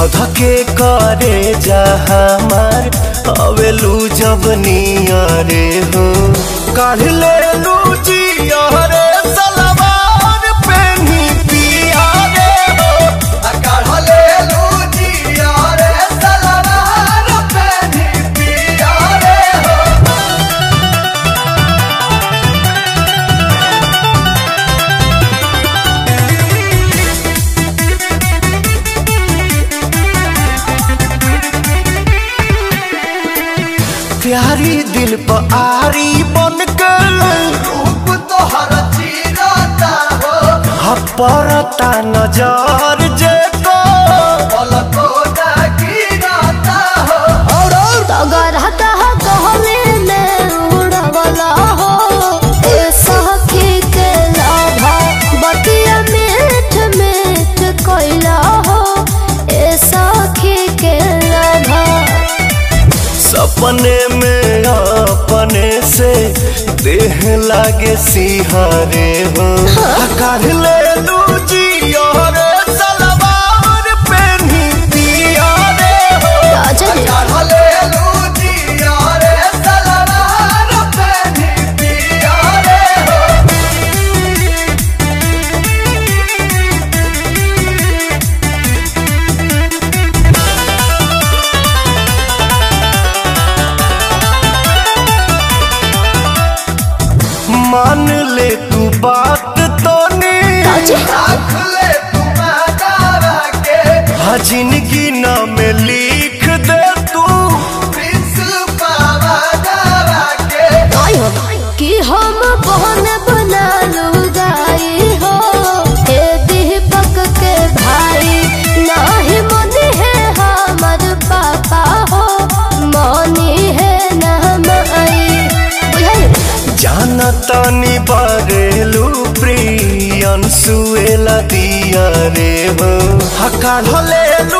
धधके करे जा अवेलू जब नियरे हो। काढ़ ले लू प्यारी दिल पर आरी बन के रूप तो हर चीरता हो। हपरता नज़र जे को पलको गिरता हो। और तगर कह कहले में उड़वला हो ए सखी के लाभा बतिया मीठ मीठ कोइला हो ए सखी के लाभा। सपने में देह लागे सिहारे हो। कर ले लू मान ले तू बात तो ले हाँ ज़िंदगी नाम लिख दे तू। के हम बहन बना लुगाई तानी बारेलू प्रियन सुएला दिया रे हो हकार ले लू जी यह